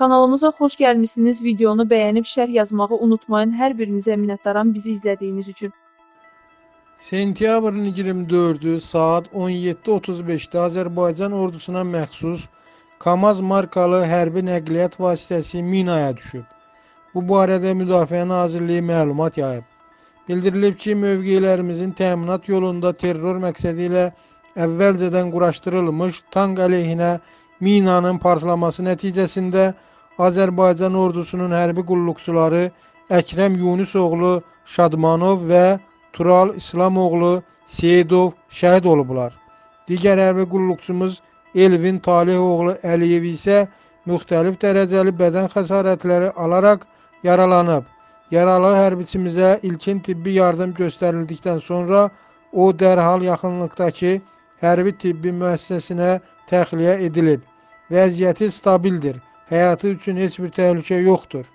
Kanalımıza xoş gəlmisiniz. Videonu bəyənib şərh yazmağı unutmayın. Hər birinizə minnətdaram bizi izlədiyiniz üçün. Sentyabrın 24-ü saat 17:35-də Azərbaycan ordusuna məxsus KAMAZ markalı hərbi nəqliyyat vasitəsi minaya düşüb. Bu barədə Müdafiə Nazirliyi məlumat yayıb. Bildirilib ki, mövqelərimizin təminat yolunda terror məqsədi ilə əvvəlcədən quraşdırılmış tank əleyhinə minanın partlaması nəticəsində Azərbaycan ordusunun hərbi qulluqçuları Əkrəm Yunusoğlu Şadmanov və Tural İslamoğlu Seyidov şəhid olublar. Digər hərbi qulluqçumuz Elvin Talihoğlu Əliyev isə müxtəlif dərəcəli bədən xəsarətləri alaraq yaralanıb. Yaralı hərbiçimizə ilkin tibbi yardım göstərildikdən sonra o dərhal yaxınlıqdakı hərbi tibbi müəssisəsinə təxliyə edilib. Vəziyyəti stabildir. Hayatı için hiçbir tehlike yoktur.